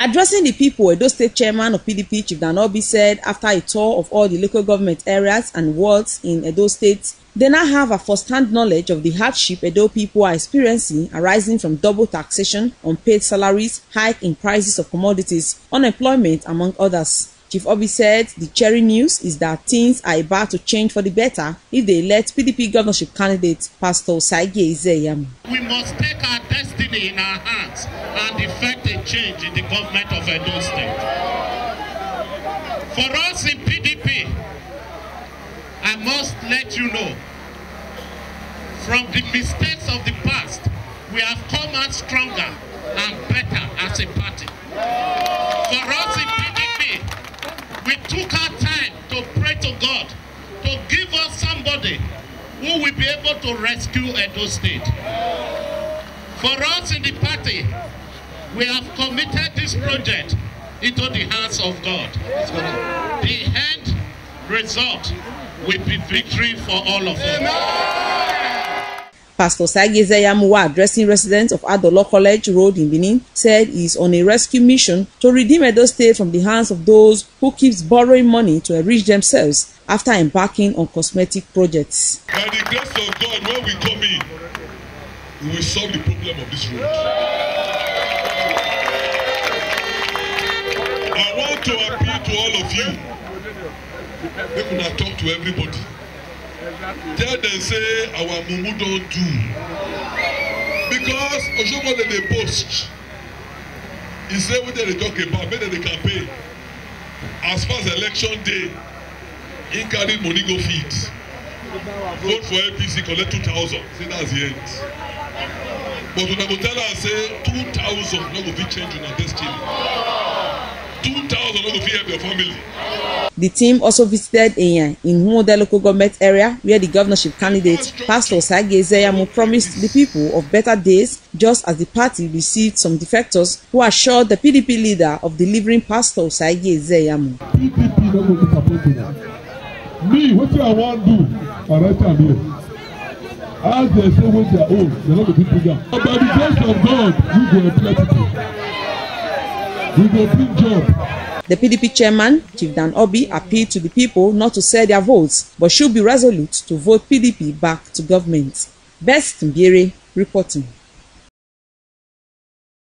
Addressing the people, Edo State Chairman of PDP, Chief Dan Obi, said after a tour of all the local government areas and wards in Edo State, they now have a first-hand knowledge of the hardship Edo people are experiencing arising from double taxation, unpaid salaries, hike in prices of commodities, unemployment, among others. Chief Orbih said the cherry news is that things are about to change for the better if they let PDP governorship candidate Pastor Osagie Ize-Iyamu. We must take our destiny in our hands and effect a change in the government of Edo State. For us in PDP, I must let you know, from the mistakes of the past, we have come out stronger and better as a party. Who will be able to rescue Edo State. For us in the party, we have committed this project into the hands of God. The end result will be victory for all of us. Pastor Osagie Ize-Iyamu, addressing residents of Adolor College Road in Benin, said he is on a rescue mission to redeem Edo State from the hands of those who keeps borrowing money to enrich themselves after embarking on cosmetic projects. By the grace of God, when we come in, we will solve the problem of this road. I want to appeal to all of you. Make una talk to everybody. Tell them say our mumu don do. Because Osogbo dey dey post. He say wetin dey talk about make dem dey campaign. As far as election day, he carry money go feed. Vote for APC collect two thousand. Say that's the end. But una go tell am say two thousand no go fit change una destiny. Two thousand no go fit help your family. The team also visited Eyan in Nwode local government area where the governorship candidate Pastor Saige Zeyamu promised the people of better days just as the party received some defectors who assured the PDP leader of delivering Pastor Saige Zeyamu. PDP no go disappoint una. Me, wetin I wan do, write am here. As dem say wey their own, dem no go fit bring am. But by the grace of God, we go employ people. The PDP chairman, Chief Dan Orbih, appealed to the people not to sell their votes but should be resolute to vote PDP back to government. Best Mbiere reporting.